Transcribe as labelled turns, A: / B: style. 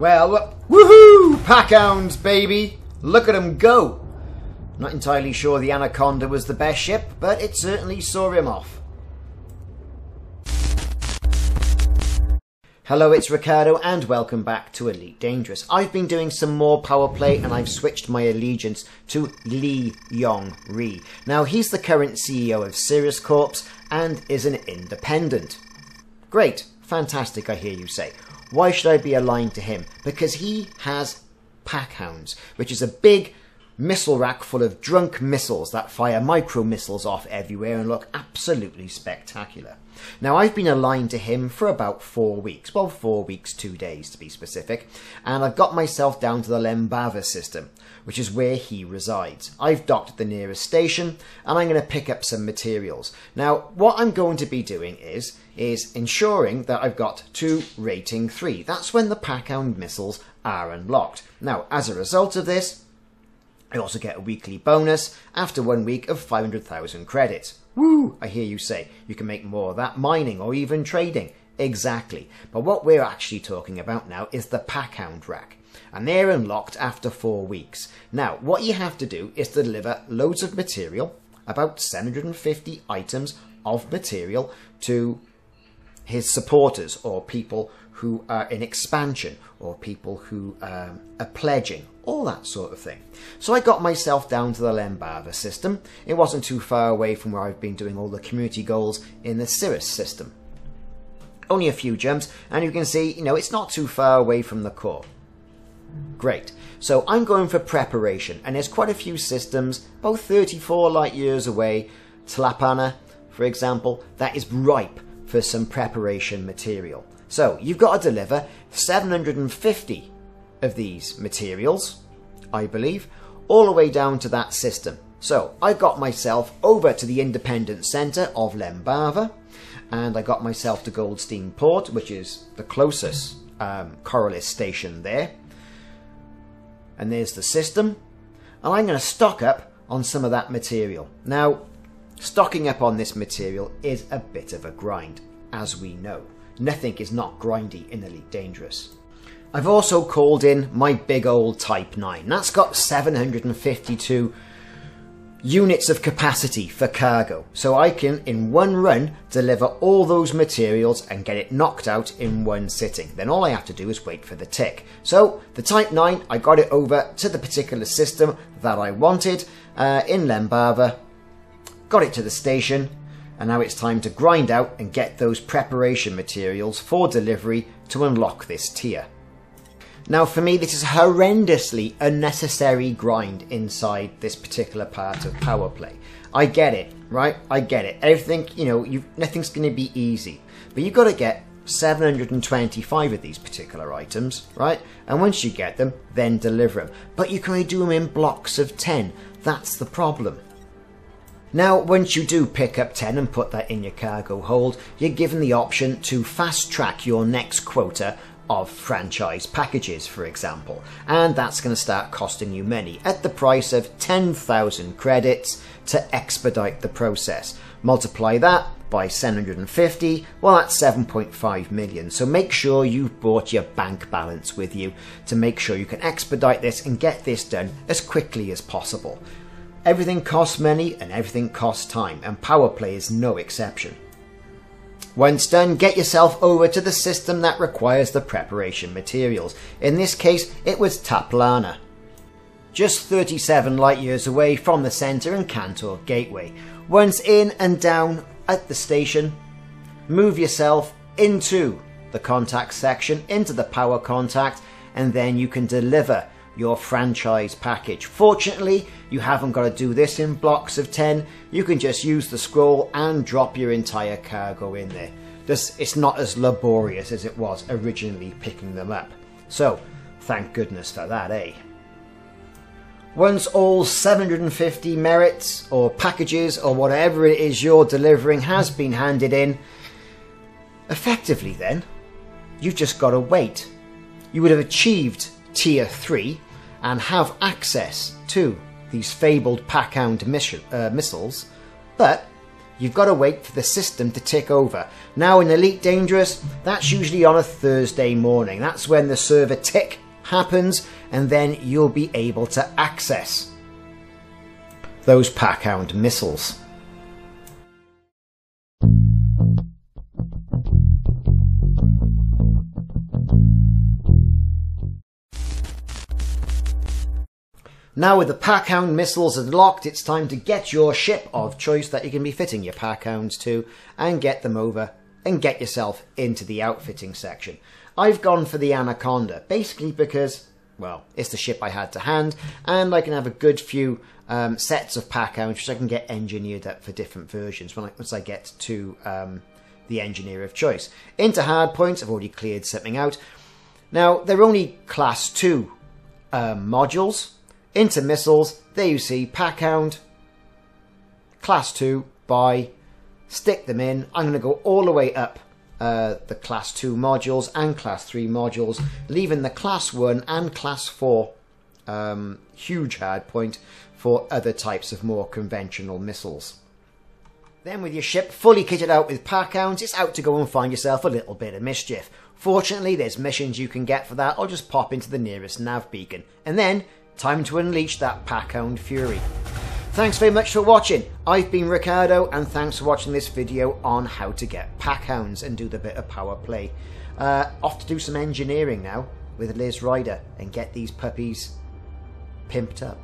A: Well, uh, woohoo! Packhounds, baby! Look at 'em go! Not entirely sure the Anaconda was the best ship, but it certainly saw him off. Hello, it's Ricardo, and welcome back to Elite Dangerous. I've been doing some more power play, and I've switched my allegiance to Lee Yong Ri. Now, he's the current CEO of Sirius Corps and is an independent. Great, fantastic, I hear you say. Why should I be aligned to him? Because he has Packhounds, which is a big missile rack full of drunk missiles that fire micro missiles off everywhere and look absolutely spectacular. Now, I've been aligned to him for about four weeks, well, four weeks, two days to be specific, and I've got myself down to the Lembava system, which is where he resides. I've docked at the nearest station, and I'm going to pick up some materials. Now, what I'm going to be doing is, is ensuring that I've got to rating three. That's when the Packhound missiles are unlocked. Now, as a result of this, I also get a weekly bonus after one week of 500,000 credits. Woo! I hear you say. You can make more of that mining or even trading. Exactly. But what we're actually talking about now is the Packhound rack. And they're unlocked after four weeks. Now, what you have to do is to deliver loads of material, about 750 items of material, to his supporters or people who are in expansion or people who um, are pledging, all that sort of thing. So I got myself down to the Lembava system. It wasn't too far away from where I've been doing all the community goals in the Sirius system. Only a few jumps, and you can see, you know, it's not too far away from the core. Great. So I'm going for preparation, and there's quite a few systems, both 34 light years away, Tlapana, for example, that is ripe for some preparation material. So you've got to deliver 750 of these materials, I believe, all the way down to that system. So I got myself over to the independent centre of Lembava, and I got myself to Goldstein Port, which is the closest um, station there. And there's the system, and I'm going to stock up on some of that material. Now, stocking up on this material is a bit of a grind, as we know. Nothing is not grindy in Elite Dangerous. I've also called in my big old Type 9. That's got 752 units of capacity for cargo. So I can, in one run, deliver all those materials and get it knocked out in one sitting. Then all I have to do is wait for the tick. So the Type 9, I got it over to the particular system that I wanted uh, in Lembava, got it to the station, and now it's time to grind out and get those preparation materials for delivery to unlock this tier. Now for me this is horrendously unnecessary grind inside this particular part of power play. I get it, right? I get it. Everything, you know, you nothing's going to be easy. But you've got to get 725 of these particular items, right? And once you get them, then deliver them. But you can only do them in blocks of 10. That's the problem. Now, once you do pick up 10 and put that in your cargo hold, you're given the option to fast track your next quota of franchise packages, for example, and that's going to start costing you money at the price of 10,000 credits to expedite the process. Multiply that by 750, well, that's 7.5 million. So make sure you've brought your bank balance with you to make sure you can expedite this and get this done as quickly as possible. Everything costs money and everything costs time, and power play is no exception. Once done, get yourself over to the system that requires the preparation materials. In this case, it was Taplana. Just 37 light years away from the centre and Cantor Gateway. Once in and down at the station, move yourself into the contact section, into the power contact, and then you can deliver your franchise package. Fortunately, you haven't got to do this in blocks of 10. You can just use the scroll and drop your entire cargo in there. This, it's not as laborious as it was originally picking them up. So, thank goodness for that, eh? Once all 750 merits or packages or whatever it is you're delivering has been handed in, effectively then, you've just got to wait. You would have achieved Tier 3 and have access to these fabled Packhound uh, missiles, but you've got to wait for the system to tick over. Now in Elite Dangerous, that's usually on a Thursday morning. That's when the server tick happens and then you'll be able to access those Packhound missiles. Now with the Packhound missiles unlocked, it's time to get your ship of choice that you can be fitting your Packhounds to and get them over and get yourself into the outfitting section. I've gone for the Anaconda, basically because, well, it's the ship I had to hand and I can have a good few um, sets of Packhounds which I can get engineered up for different versions when I, once I get to um, the engineer of choice. Into hardpoints, I've already cleared something out. Now, they're only class 2 um, modules, into missiles, there you see Packhound, Class 2, buy, stick them in. I'm going to go all the way up uh, the Class 2 modules and Class 3 modules, leaving the Class 1 and Class 4 um, huge hard point for other types of more conventional missiles. Then with your ship fully kitted out with Packhounds, it's out to go and find yourself a little bit of mischief. Fortunately, there's missions you can get for that, or just pop into the nearest nav beacon. And then Time to unleash that Packhound fury. Thanks very much for watching. I've been Ricardo, and thanks for watching this video on how to get Packhounds and do the bit of power play. Uh, off to do some engineering now with Liz Ryder and get these puppies pimped up.